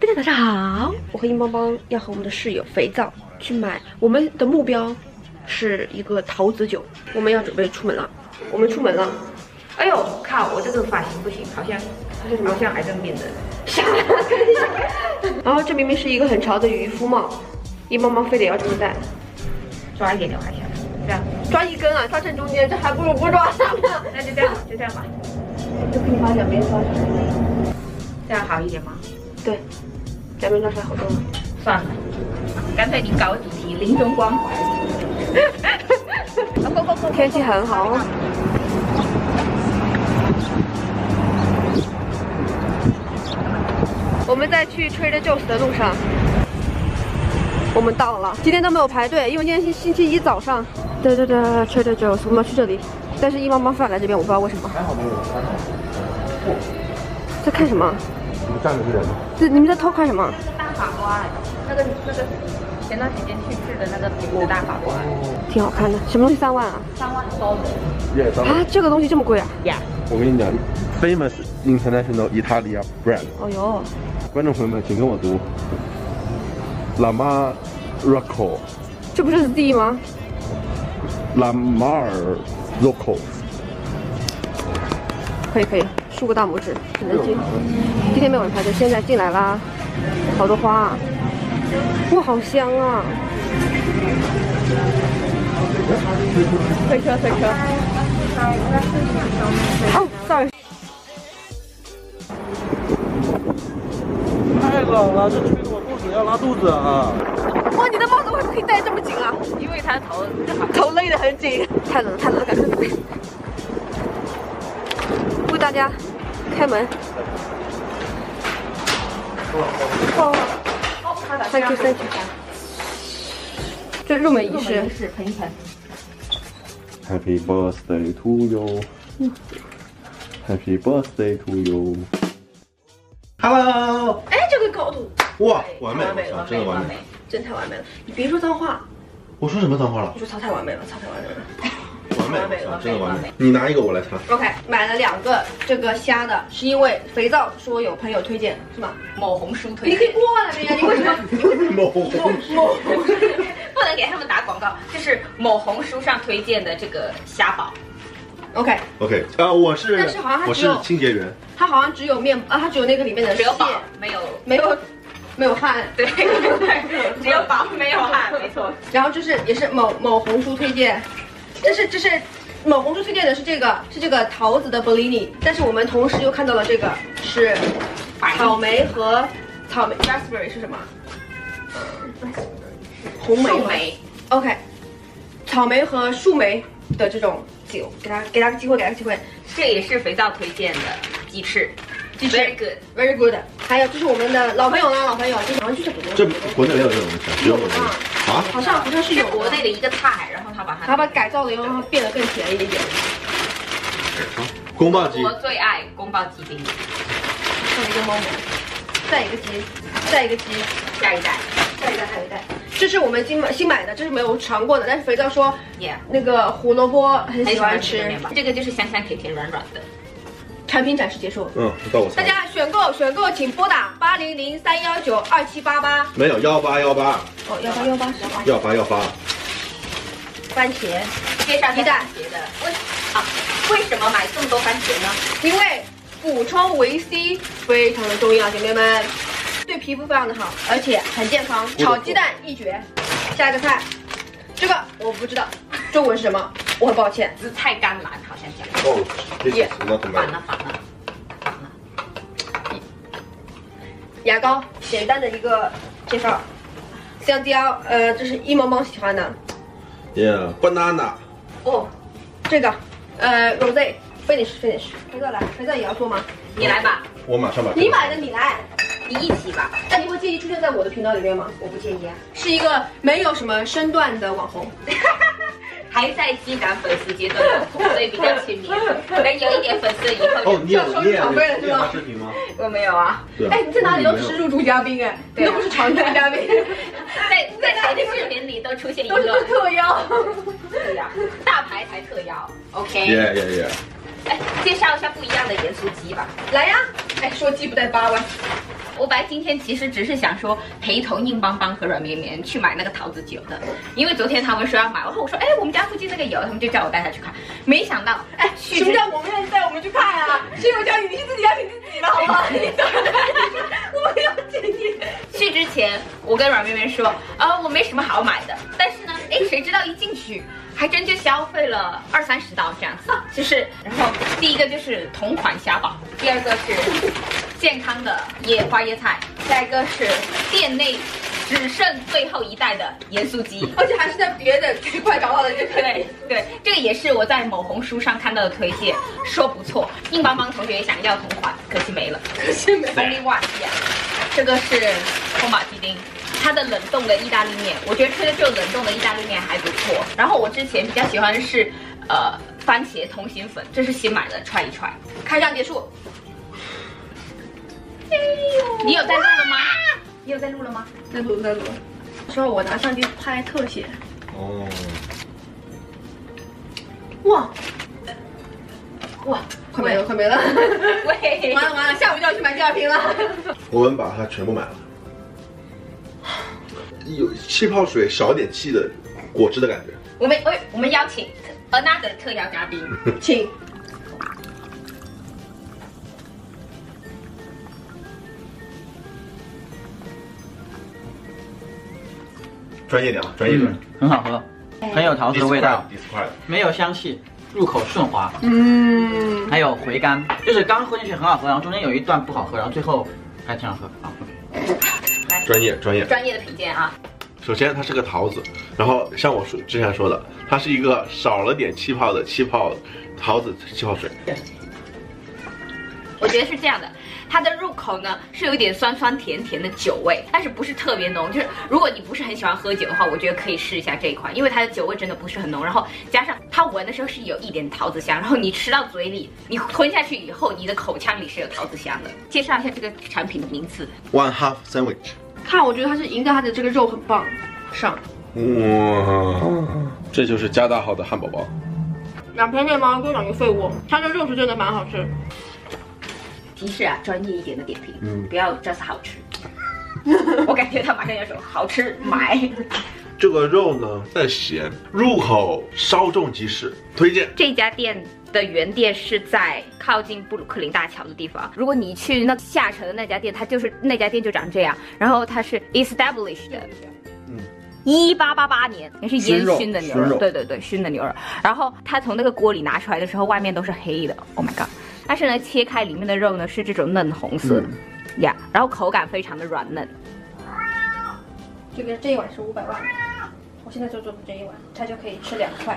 大家早上好，我和硬邦邦要和我们的室友肥皂去买，我们的目标是一个桃子酒，我们要准备出门了，我们出门了。哎呦，靠！我这个发型不行，好像好像什么像癌症病人。然后这明明是一个很潮的渔夫帽，硬邦邦非得要这么戴，抓一点刘海下，这样抓一根啊，抓正中间，这还不如不抓。那就这样，就这样吧。就可以把两边抓出来。这样好一点吗？对，两边抓出来好多了。算了，干脆你搞主题，临终关怀。天气很好。我们在去 Trader Joe's 的路上，我们到了。今天都没有排队，因为今天是星期一早上。对对对，Trader Joe's，我们要去这里。但是一帮帮非要来这边，我不知道为什么。还好没有，还好。在看什么？你们站着是人吗？这你们在偷看什么？大法官，那个那个前段时间去世的那个美国大法官，挺好看的。什么东西三万啊？三万刀的。耶，咱们啊，这个东西这么贵啊？呀，我跟你讲，famous international Italia brand，哦呦，观众朋友们请跟我读，La Mar Rocco，这不是 Z 吗？La Mar Rocco，可以可以，竖个大拇指，只能进。今天没有人排队，现在进来啦，好多花啊！哇，好香啊！推车推车。哦，sorry。太冷了，这吹得我肚子要拉肚子啊！哇，你的帽子为什么可以戴这么紧啊？因为他头 头勒得很紧，太冷了，太冷了，赶快为 大家开门。哦，thank you，thank you。这入门仪式，是喷一喷。Happy birthday to you. Happy birthday to you. Hello. 哎，这个高度哇，完美，完美我操真的完美。真太完美了！你别说脏话，我说什么脏话了你？说操太完美了，操太完美了。完美，真的完美。你拿一个，我来擦。OK，买了两个这个虾的，是因为肥皂说有朋友推荐，是吗？某红书推你可以荐，过来的呀，你为什么？某红某不能给他们打广告，就是某红书上推荐的这个虾宝。OK，OK，呃，我是但是好像它我是只有清洁员。它好像只有面啊，它只有那个里面的蟹，只有宝没有，没有没有汗。对，只有宝没有汗，没错。然后就是也是某某红书推荐，这是这是某红书推荐的是这个是这个桃子的 Bellini，但是我们同时又看到了这个是草莓和草莓 raspberry 是什么？红莓莓，OK，草莓和树莓的这种酒，给他给他个机会，给他个机会。这也是肥皂推荐的鸡翅，鸡翅 very good。，very good。还有这是我们的老朋友啦，老朋友，这好像就是这国内没有这种东西，只有我们啊。好像好像是是有国内的一个菜，然后他把它他把它改造了以后，让它变得更便宜一点。宫爆鸡我最爱宫爆鸡丁，送一个猫毛，再一个鸡，再一个鸡，下一代下一代还有一代。这是我们新买新买的，这是没有尝过的，但是肥皂说那个胡萝卜很很喜喜欢吃。这个就是香香甜甜软软的。产品展示结束，嗯，到我大。家选购选购请拨打八零零三幺九二七八八。没有幺八幺八哦，幺八幺八是吧？幺八幺八。番茄，介绍一鸡蛋下番茄的，为啊为什么买这么多番茄呢？因为补充维 C 非常的重要，姐妹们，对皮肤非常的好，而且很健康。炒鸡蛋一绝。下一个菜，这个我不知道中文是什么，我很抱歉。是菜甘蓝好像讲，哦 is not 反。了反了反了。牙膏，简单的一个介绍。香蕉，呃，这是一萌萌喜欢的。Yeah，banana。哦，这个，呃，rose finish finish，肥皂来，肥皂也要做吗？你来吧，我马上把。你买的你来。你一起吧，那你会介意出现在我的频道里面吗？我不介意啊。是一个没有什么身段的网红。还在积攒粉丝阶段，所以比较亲民。等有一点粉丝以后哦，你有你也小费了是吗？我没有啊。哎，你在哪里都只是入驻嘉宾哎，你对啊都不是常驻嘉宾，在在谁的视频里都出现一都是个特邀。对呀，大牌才特邀。OK，Yeah yeah yeah。哎，介绍一下不一样的盐酥鸡吧。来呀，哎，说鸡不带八万。我本来今天其实只是想说陪同硬邦邦和软绵绵去买那个桃子酒的，因为昨天他们说要买，然后我说，哎，我们家附近那个有，他们就叫我带他去看。没想到，哎，什么叫我们要带我们去看啊？是我叫你，你自己要你自己的好吗？你怎么我们要请你。去之前，我跟软绵绵说，啊，我没什么好买的，但是呢，哎，谁知道一进去。还真就消费了二三十刀这样子，就是，然后第一个就是同款虾堡，第二个是健康的野花椰菜，再一个是店内只剩最后一袋的盐酥鸡，而且还是在别的区块找到的。对对，这个也是我在某红书上看到的推荐，说不错。硬邦邦同学也想要同款，可惜没了，可惜没了。Only one，这个是托马鸡丁。它的冷冻的意大利面，我觉得吃的就冷冻的意大利面还不错。然后我之前比较喜欢的是，呃，番茄通心粉，这是新买的，踹一踹。开箱结束。哎呦，你有在录了吗？你有在录了吗？在录，在录。说我拿相机拍特写。哦。哇！哇，快没了，快没了。喂，完了完了，下午就要去买第二瓶了。我们把它全部买了。有气泡水少点气的果汁的感觉。我们我我们邀请 another 特邀嘉宾，请。专业点啊，专业点，很好喝，很有桃子的味道，没有香气，入口顺滑，嗯，还有回甘，就是刚喝进去很好喝，然后中间有一段不好喝，然后最后还挺好喝。啊。专业专业专业的品鉴啊！首先它是个桃子，然后像我说之前说的，它是一个少了点气泡的气泡桃子气泡水。我觉得是这样的。它的入口呢是有一点酸酸甜甜的酒味，但是不是特别浓。就是如果你不是很喜欢喝酒的话，我觉得可以试一下这一款，因为它的酒味真的不是很浓。然后加上它闻的时候是有一点桃子香，然后你吃到嘴里，你吞下去以后，你的口腔里是有桃子香的。介绍一下这个产品的名字：One Half Sandwich。看，我觉得它是赢在它的这个肉很棒，上。哇，这就是加大号的汉堡包。两片面包都等于废物，它的肉是真的蛮好吃。提示啊，专业一点的点评，嗯，不要 just 好吃。我感觉他马上要说好吃，买。这个肉呢带咸，入口稍纵即逝，推荐。这家店的原店是在靠近布鲁克林大桥的地方。如果你去那下沉的那家店，它就是那家店就长这样。然后它是 established，嗯，一八八八年，也是烟熏的牛肉，对对对，熏的牛肉。然后它从那个锅里拿出来的时候，外面都是黑的。Oh my god！但是呢，切开里面的肉呢是这种嫩红色，呀，然后口感非常的软嫩。这个这一碗是五百万，我现在就做的这一碗，它就可以吃两块。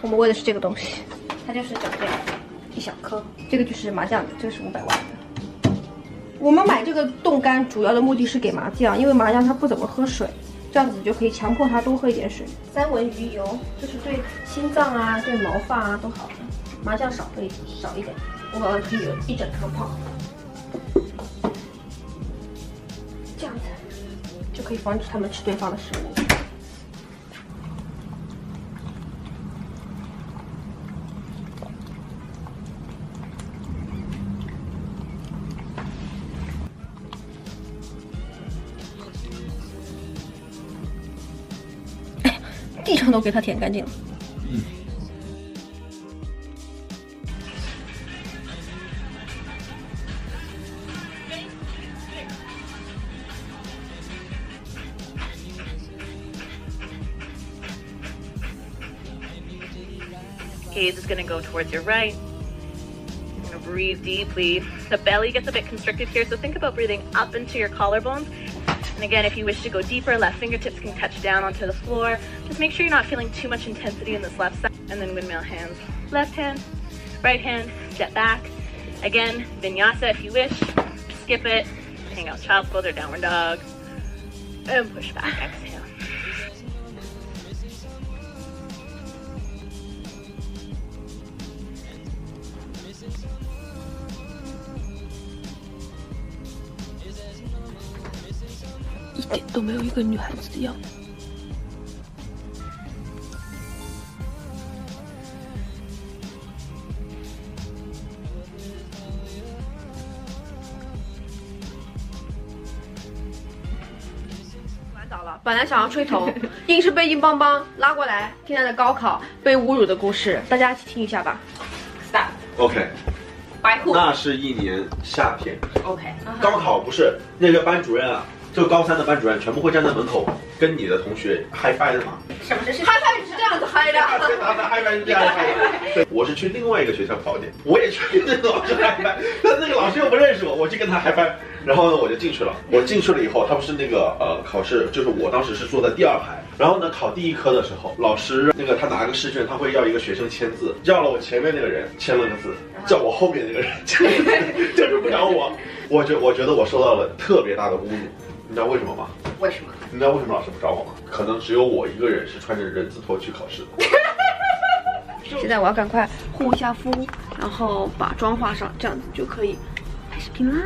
我们为的是这个东西，它就是长这样，一小颗。这个就是麻酱，这个是五百万的。我们买这个冻干主要的目的是给麻酱，因为麻酱它不怎么喝水，这样子就可以强迫它多喝一点水。三文鱼油，就是对心脏啊、对毛发啊都好的。麻酱少可以少一点。我可以有一整颗泡，这样子就可以防止他们吃对方的食物。地上都给它舔干净了。gaze is going to go towards your right. You're going to breathe deeply. The belly gets a bit constricted here, so think about breathing up into your collarbones. and again, if you wish to go deeper, left fingertips can touch down onto the floor. Just make sure you're not feeling too much intensity in this left side. And then windmill hands. Left hand, right hand, step back. Again, vinyasa if you wish. Skip it. Hang out child's pose or downward dog. And push back. Exhale. 点都没有一个女孩子的样子。早了，本来想要吹头，硬是被硬邦邦拉过来听他的高考被侮辱的故事，大家一起听一下吧。Stop，OK，白虎。那是一年夏天，OK，高考不是那个班主任啊，就高三的班主任全部会站在门口跟你的同学嗨翻的嘛。什么是嗨嗨是这样子嗨的，对，他的嗨翻是这样嗨的。对，我是去另外一个学校考的，我也去跟那个老师嗨翻，但那个老师又不认识我，我去跟他嗨翻，然后呢我就进去了。我进去了以后，他不是那个呃考试，就是我当时是坐在第二排，然后呢考第一科的时候，老师那个他拿个试卷，他会要一个学生签字，叫了我前面那个人签了个字，叫我后面那个人签就是不找我。我觉我觉得我受到了特别大的侮辱，你知道为什么吗？为什么？你知道为什么老师不找我吗？可能只有我一个人是穿着人字拖去考试的。现在我要赶快护一下肤，然后把妆化上，这样子就可以拍视频啦。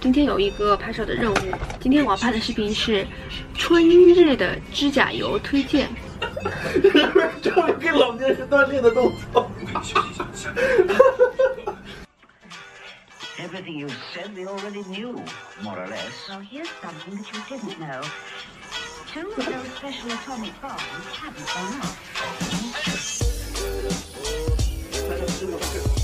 今天有一个拍摄的任务，今天我要拍的视频是春日的指甲油推荐。这是给老年人锻炼的动作。Everything you said they already knew, more or less. Well, here's something that you didn't know. Two of those special atomic bombs haven't gone off.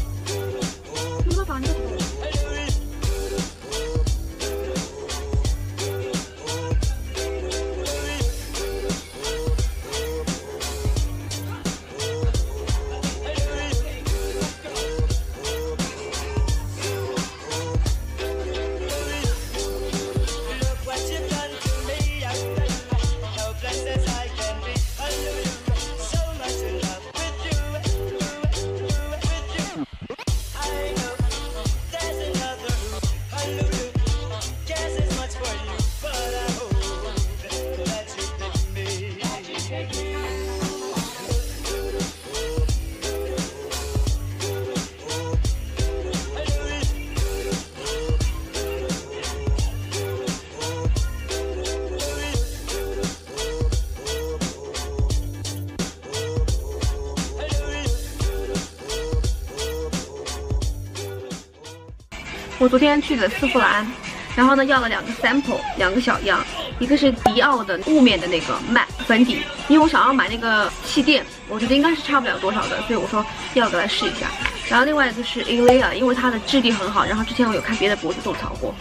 我昨天去的丝芙兰，然后呢要了两个 sample，两个小样，一个是迪奥的雾面的那个 Mac 粉底，因为我想要买那个气垫，我觉得应该是差不了多少的，所以我说要给它试一下。然后另外一个是 Ilea，因为它的质地很好，然后之前我有看别的博主种草过。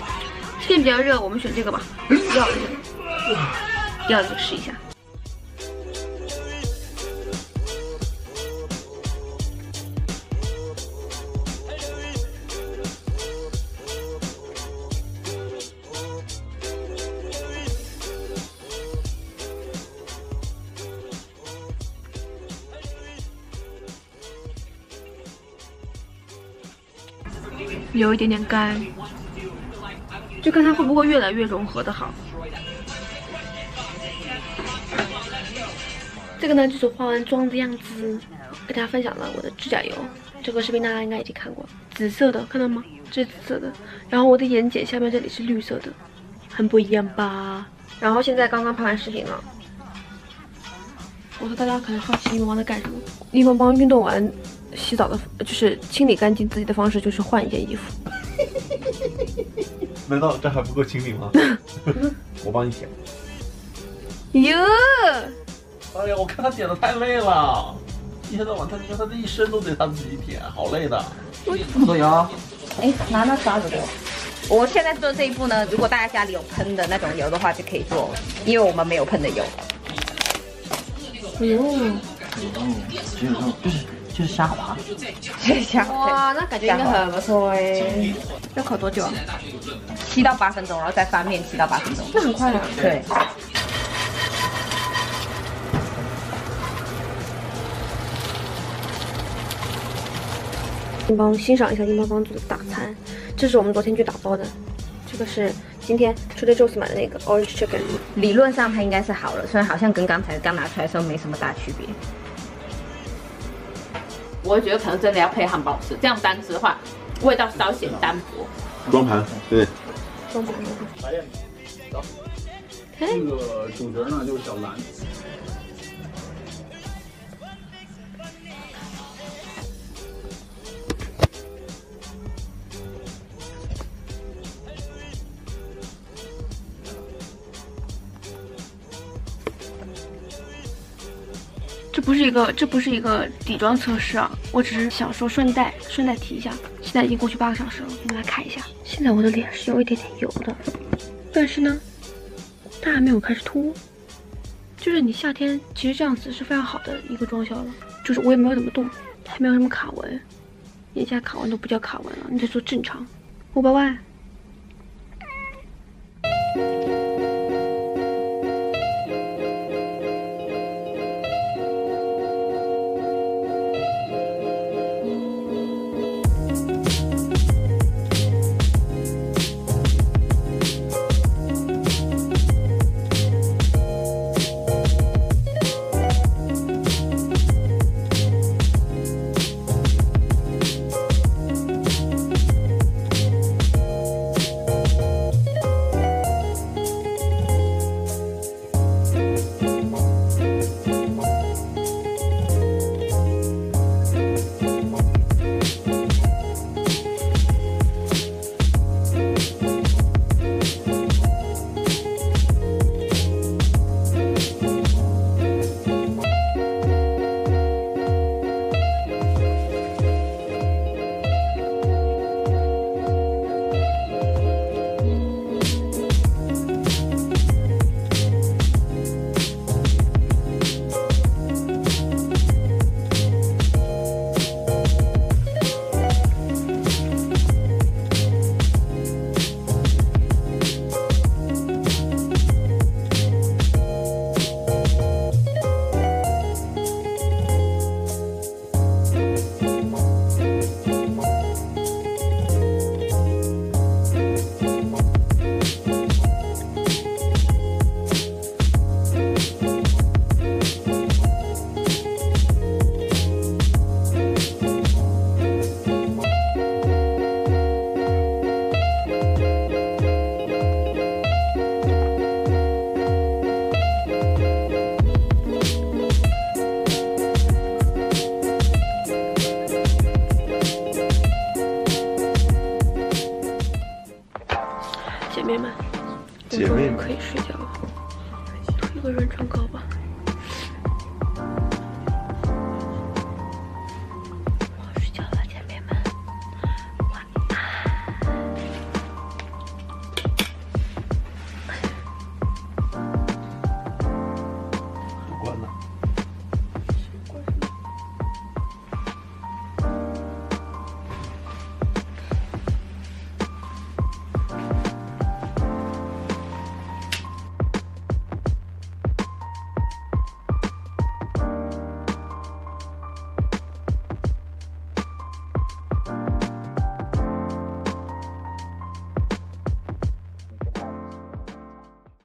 天比较热，我们选这个吧，要的这个，要的这个试一下。有一点点干，就看它会不会越来越融合的好。这个呢就是化完妆的样子，跟大家分享了我的指甲油。这个视频大家应该已经看过，紫色的看到吗？这是紫色的，然后我的眼睑下面这里是绿色的，很不一样吧？然后现在刚刚拍完视频了，我说大家可能好奇李萌萌在干什么？李萌萌运动完洗澡的，就是清理干净自己的方式就是换一件衣服。难道这还不够清理吗？我帮你舔。哟，哎呀，我看他舔的太累了，一天到晚他你看他这一身都得他自己舔，好累的。这么多油，哎，拿那刷子给我。我现在做这一步呢，如果大家家里有喷的那种油的话，就可以做，因为我们没有喷的油。哎呦，只有肉，就是就是虾滑。这下哇，那感觉应该很不错哎。要烤多久啊？七到八分钟，然后再翻面七到八分钟。那很快啊。对，你帮我欣赏一下殷邦邦做的大餐，这是我们昨天去打包的，这个是今天 Trader Joe's 买的那个 Orange Chicken。理论上它应该是好了，虽然好像跟刚才刚拿出来的时候没什么大区别。我觉得可能真的要配汉堡吃，这样单吃的话，味道稍显单薄。装盘，对，装盘白燕走。这个主角呢就是小兰。不是一个，这不是一个底妆测试啊，我只是想说顺带顺带提一下。现在已经过去八个小时了，我们来看一下。现在我的脸是有一点点油的，但是呢，它还没有开始秃。就是你夏天其实这样子是非常好的一个妆效了，就是我也没有怎么动，还没有什么卡纹，眼下卡纹都不叫卡纹了，你得说正常。五百万。